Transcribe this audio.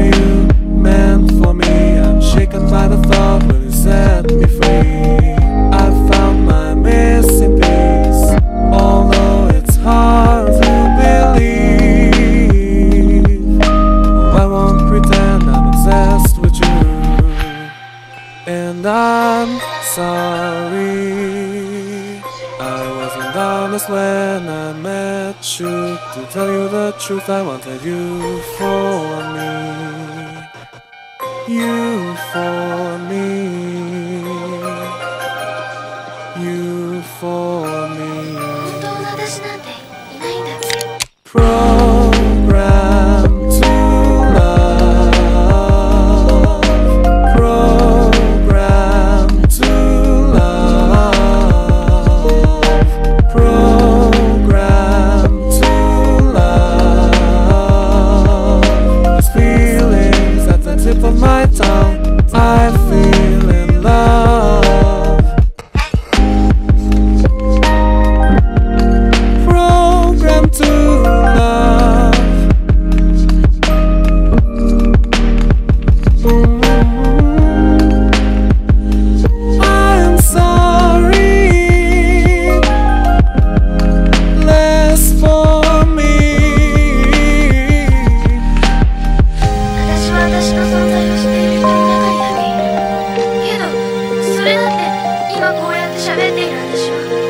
You meant for me? I'm shaken by the thought. Will you set me free? I found my missing piece, although it's hard to believe. Oh, I won't pretend I'm obsessed with you, and I'm sorry. I wasn't honest when I met you. To tell you the truth, I wanted you for. You how I feel 今こうやって喋っている私は